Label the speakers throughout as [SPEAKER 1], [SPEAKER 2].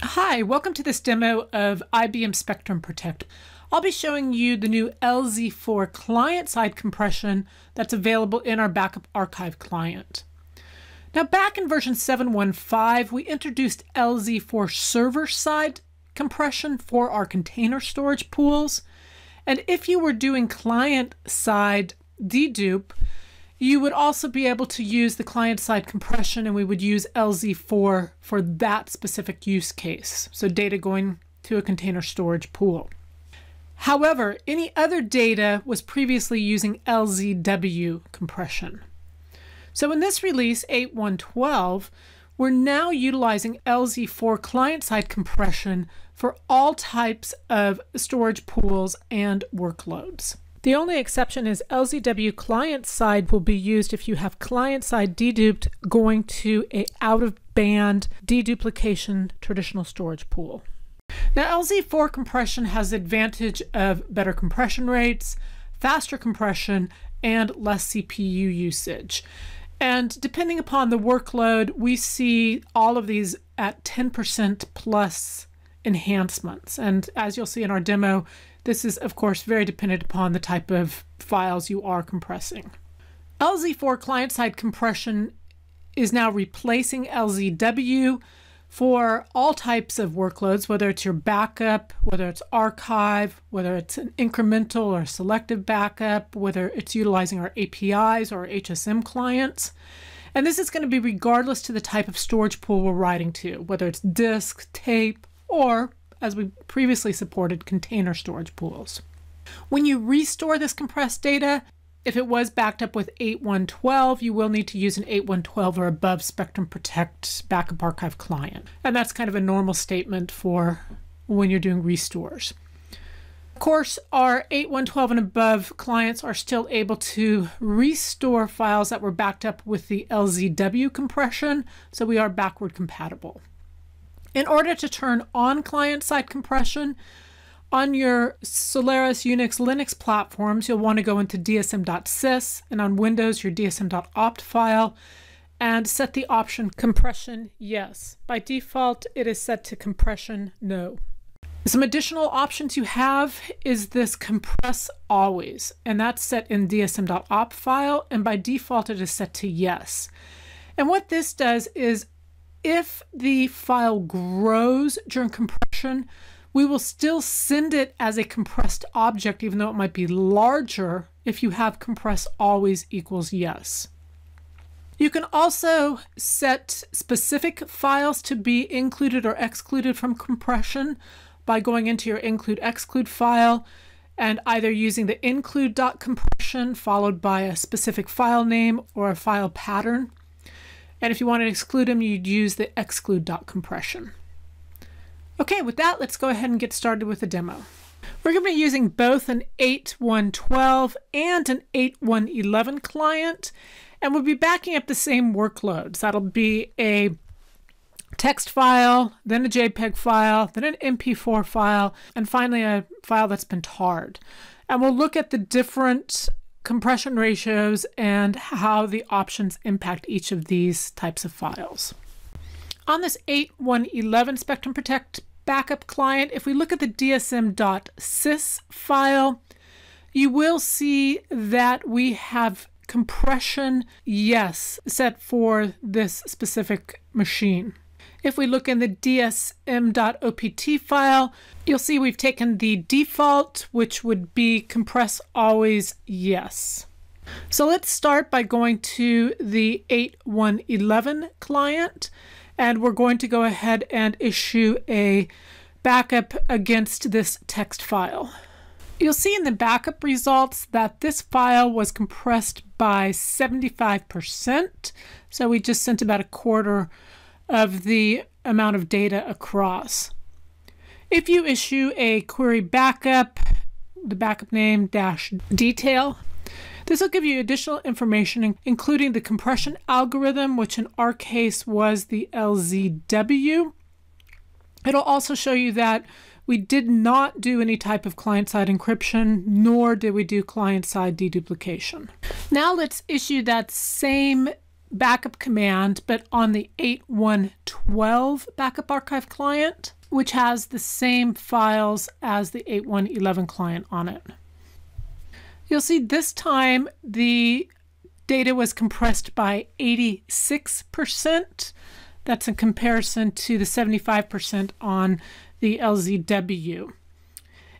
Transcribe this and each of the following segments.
[SPEAKER 1] Hi, welcome to this demo of IBM Spectrum Protect. I'll be showing you the new LZ4 client-side compression that's available in our backup archive client. Now back in version 7.1.5, we introduced LZ4 server-side compression for our container storage pools. And if you were doing client-side dedupe, you would also be able to use the client-side compression and we would use LZ4 for that specific use case. So data going to a container storage pool. However, any other data was previously using LZW compression. So in this release, 8.1.12, we're now utilizing LZ4 client-side compression for all types of storage pools and workloads. The only exception is LZW client side will be used if you have client side deduped going to a out of band deduplication traditional storage pool. Now LZ4 compression has the advantage of better compression rates, faster compression, and less CPU usage. And depending upon the workload, we see all of these at 10% plus enhancements. And as you'll see in our demo, this is, of course, very dependent upon the type of files you are compressing. LZ4 client-side compression is now replacing LZW for all types of workloads, whether it's your backup, whether it's archive, whether it's an incremental or selective backup, whether it's utilizing our APIs or HSM clients. And this is going to be regardless to the type of storage pool we're writing to, whether it's disk, tape, or as we previously supported container storage pools. When you restore this compressed data, if it was backed up with 8.1.12, you will need to use an 8.1.12 or above Spectrum Protect backup archive client. And that's kind of a normal statement for when you're doing restores. Of course, our 8.1.12 and above clients are still able to restore files that were backed up with the LZW compression, so we are backward compatible. In order to turn on client-side compression on your Solaris Unix Linux platforms, you'll want to go into dsm.sys and on Windows your dsm.opt file and set the option compression yes. By default, it is set to compression no. Some additional options you have is this compress always, and that's set in dsm.opt file, and by default it is set to yes. And what this does is if the file grows during compression, we will still send it as a compressed object, even though it might be larger if you have compress always equals yes. You can also set specific files to be included or excluded from compression by going into your include exclude file and either using the include.compression followed by a specific file name or a file pattern. And if you want to exclude them, you'd use the exclude dot compression. Okay, with that, let's go ahead and get started with the demo. We're going to be using both an 8112 and an 8111 client, and we'll be backing up the same workloads. That'll be a text file, then a JPEG file, then an MP4 file, and finally a file that's been tarred. And we'll look at the different compression ratios, and how the options impact each of these types of files. On this 8.1.11 Spectrum Protect backup client, if we look at the dsm.sys file, you will see that we have compression yes set for this specific machine. If we look in the dsm.opt file, you'll see we've taken the default, which would be compress always yes. So let's start by going to the 8111 client, and we're going to go ahead and issue a backup against this text file. You'll see in the backup results that this file was compressed by 75%, so we just sent about a quarter of the amount of data across. If you issue a query backup, the backup name dash detail, this will give you additional information, including the compression algorithm, which in our case was the LZW. It'll also show you that we did not do any type of client-side encryption, nor did we do client-side deduplication. Now let's issue that same backup command, but on the 8112 backup archive client, which has the same files as the 8111 client on it. You'll see this time the data was compressed by 86%. That's in comparison to the 75% on the LZW.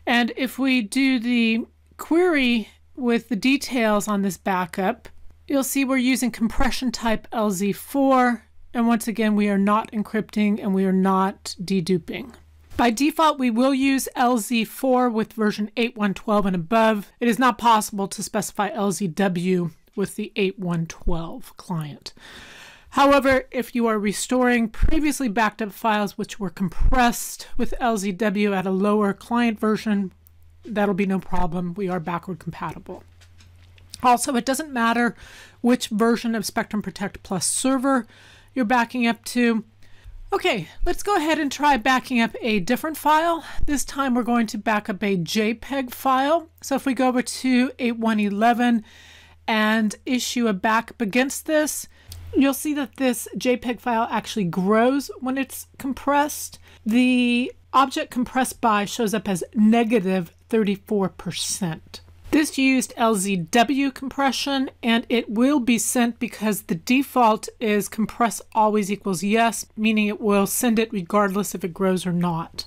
[SPEAKER 1] And if we do the query with the details on this backup, you'll see we're using compression type LZ4. And once again, we are not encrypting and we are not deduping. By default, we will use LZ4 with version 8112 and above. It is not possible to specify LZW with the 8112 client. However, if you are restoring previously backed up files which were compressed with LZW at a lower client version, that'll be no problem. We are backward compatible. Also, it doesn't matter which version of Spectrum Protect Plus server you're backing up to. Okay, let's go ahead and try backing up a different file. This time we're going to back up a JPEG file. So if we go over to 8111 and issue a backup against this, you'll see that this JPEG file actually grows when it's compressed. The object compressed by shows up as negative 34%. This used LZW compression and it will be sent because the default is compress always equals yes, meaning it will send it regardless if it grows or not.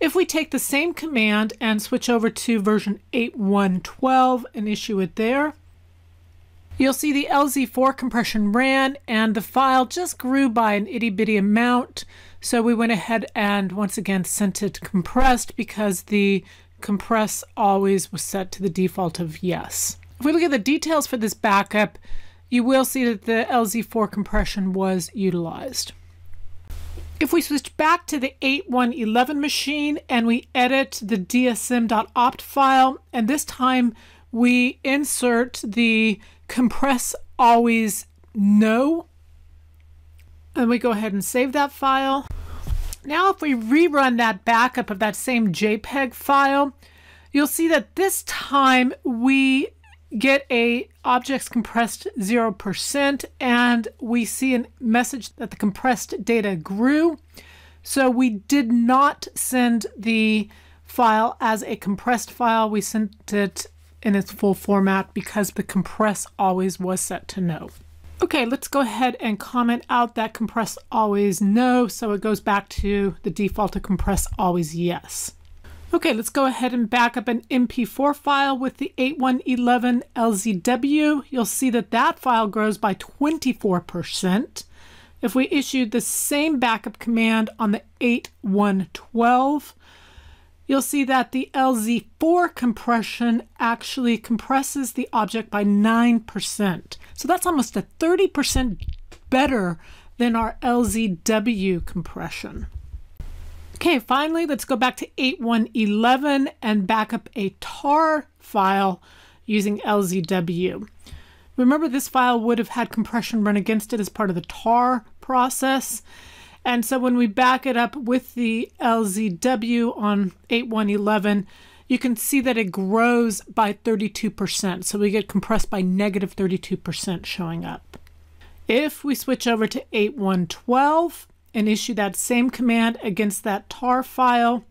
[SPEAKER 1] If we take the same command and switch over to version 8112 and issue it there, You'll see the LZ4 compression ran and the file just grew by an itty bitty amount. So we went ahead and once again sent it compressed because the compress always was set to the default of yes. If we look at the details for this backup, you will see that the LZ4 compression was utilized. If we switch back to the 8111 machine and we edit the dsm.opt file, and this time we insert the compress always no. And we go ahead and save that file. Now if we rerun that backup of that same JPEG file, you'll see that this time we get a objects compressed 0% and we see a message that the compressed data grew. So we did not send the file as a compressed file. We sent it in its full format because the compress always was set to no. Okay, let's go ahead and comment out that compress always no, so it goes back to the default to compress always yes. Okay, let's go ahead and back up an MP4 file with the 8111 LZW. You'll see that that file grows by 24%. If we issued the same backup command on the 8112, you'll see that the LZ4 compression actually compresses the object by 9%. So that's almost a 30% better than our LZW compression. Okay, finally, let's go back to 8111 and back up a tar file using LZW. Remember, this file would have had compression run against it as part of the tar process. And so when we back it up with the LZW on 8111, you can see that it grows by 32%. So we get compressed by negative 32% showing up. If we switch over to 8112 and issue that same command against that tar file,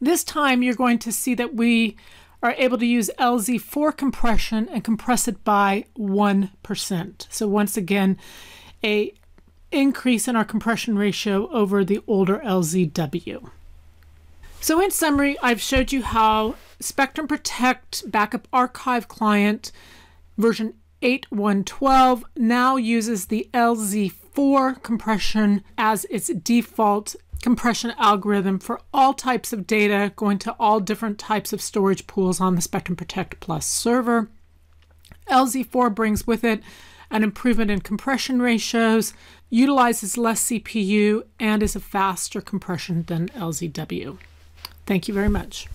[SPEAKER 1] this time you're going to see that we are able to use LZ4 compression and compress it by 1%. So once again, a increase in our compression ratio over the older LZW. So in summary, I've showed you how Spectrum Protect Backup Archive Client version 8112 now uses the LZ4 compression as its default compression algorithm for all types of data going to all different types of storage pools on the Spectrum Protect Plus server. LZ4 brings with it an improvement in compression ratios, utilizes less CPU, and is a faster compression than LZW. Thank you very much.